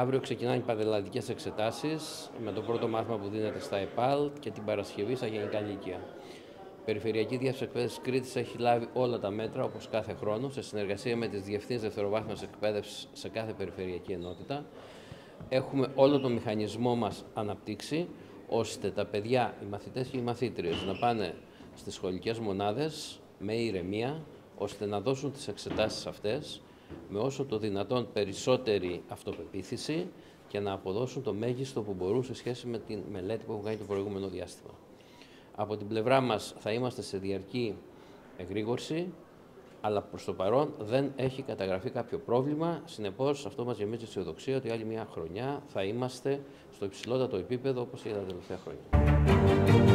Αύριο ξεκινάνε οι πανελλαδικές εξετάσεις με το πρώτο μάθημα που δίνεται στα ΕΠΑΛ και την Παρασκευή στα Γενικά Λύκεια. Η Περιφερειακή Διεύθυνση Εκπαίδευσης Κρήτης έχει λάβει όλα τα μέτρα όπως κάθε χρόνο σε συνεργασία με τις διευθύνσεις δευτεροβάθμιας εκπαίδευσης σε κάθε περιφερειακή ενότητα. Έχουμε όλο το μηχανισμό μας αναπτύξει ώστε τα παιδιά, οι μαθητές και οι μαθήτριες να πάνε στις σχολικές μονάδες με ηρεμία ώστε να δώσουν τις εξετάσεις αυτές με όσο το δυνατόν περισσότερη αυτοπεποίθηση και να αποδώσουν το μέγιστο που μπορούν σε σχέση με τη μελέτη που έχουν κάνει το προηγούμενο διάστημα. Από την πλευρά μας θα είμαστε σε διαρκή εγρήγορση, αλλά προς το παρόν δεν έχει καταγραφεί κάποιο πρόβλημα. Συνεπώς αυτό μας γεμίζει αισιοδοξία ότι άλλη μια χρονιά θα είμαστε στο υψηλότατο επίπεδο όπως και τα τελευταία χρόνια.